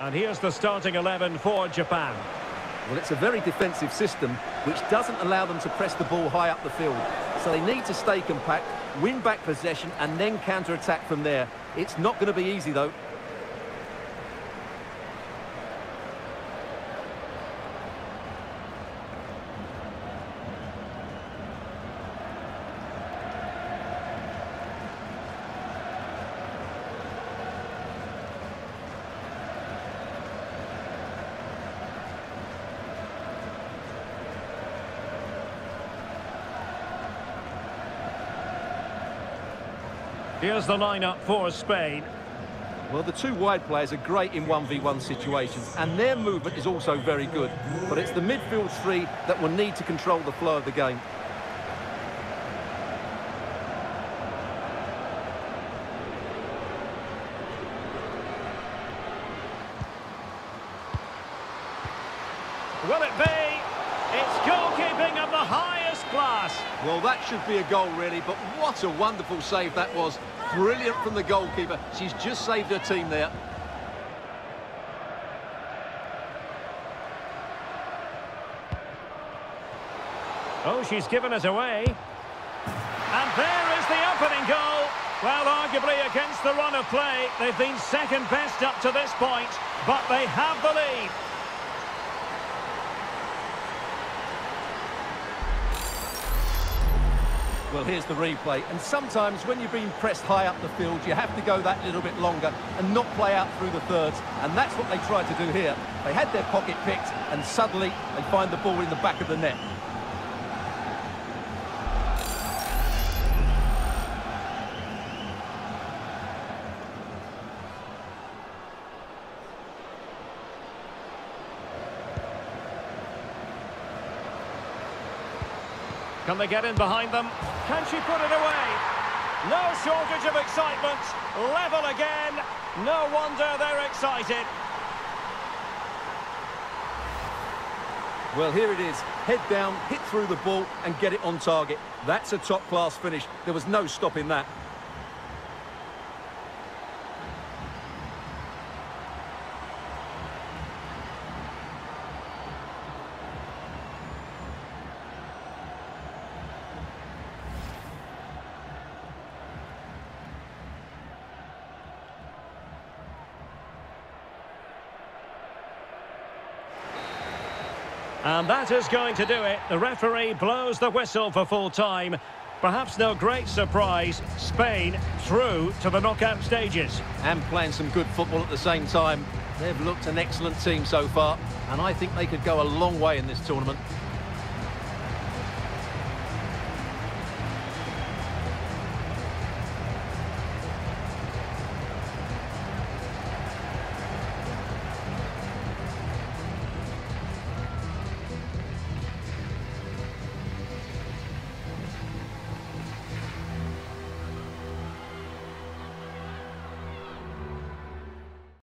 And here's the starting 11 for Japan. Well, it's a very defensive system which doesn't allow them to press the ball high up the field. So they need to stay compact, win back possession and then counter-attack from there. It's not going to be easy, though. Here's the lineup for Spain. Well, the two wide players are great in 1v1 situations, and their movement is also very good. But it's the midfield three that will need to control the flow of the game. Will it be? Goalkeeping of the highest class. Well, that should be a goal, really, but what a wonderful save that was. Brilliant from the goalkeeper. She's just saved her team there. Oh, she's given us away. And there is the opening goal. Well, arguably against the run of play, they've been second best up to this point, but they have the lead. Well, here's the replay. And sometimes when you're being pressed high up the field, you have to go that little bit longer and not play out through the thirds. And that's what they tried to do here. They had their pocket picked, and suddenly they find the ball in the back of the net. Can they get in behind them? Can she put it away? No shortage of excitement. Level again. No wonder they're excited. Well, here it is. Head down, hit through the ball and get it on target. That's a top-class finish. There was no stopping that. And that is going to do it. The referee blows the whistle for full time. Perhaps no great surprise, Spain through to the knockout stages. And playing some good football at the same time. They've looked an excellent team so far, and I think they could go a long way in this tournament.